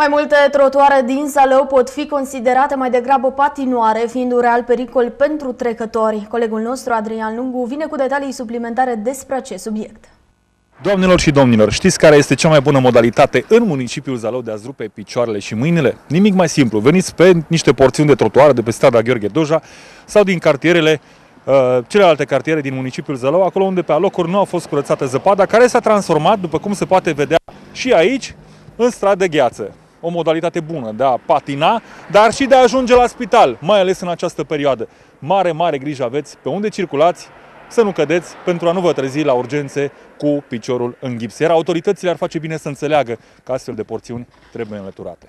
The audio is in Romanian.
Mai multe trotuare din Zalău pot fi considerate mai degrabă patinoare, fiind un real pericol pentru trecători. Colegul nostru, Adrian Lungu, vine cu detalii suplimentare despre acest subiect. Doamnelor și domnilor, știți care este cea mai bună modalitate în municipiul Zalău de a-ți rupe picioarele și mâinile? Nimic mai simplu. Veniți pe niște porțiuni de trotuare de pe strada Gheorghe Doja sau din cartierele uh, celelalte cartiere din municipiul Zalău, acolo unde pe alocuri nu a fost curățată zăpada, care s-a transformat, după cum se poate vedea și aici, în stradă de gheață o modalitate bună de a patina, dar și de a ajunge la spital, mai ales în această perioadă. Mare, mare grijă aveți pe unde circulați, să nu cădeți pentru a nu vă trezi la urgențe cu piciorul în gips. Iar autoritățile ar face bine să înțeleagă că astfel de porțiuni trebuie înlăturate.